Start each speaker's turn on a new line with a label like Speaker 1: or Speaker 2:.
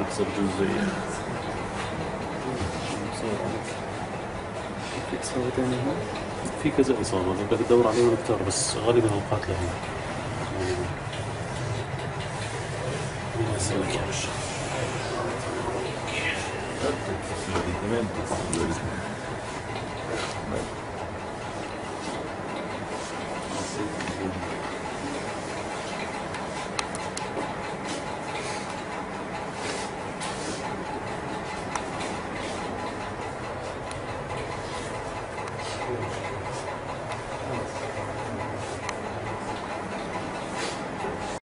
Speaker 1: نحسب جزئية.
Speaker 2: في إصابة
Speaker 1: في كذا إصابة. بدك تدور عليهم أكثر بس غالبا أوقات لهم
Speaker 3: Thank.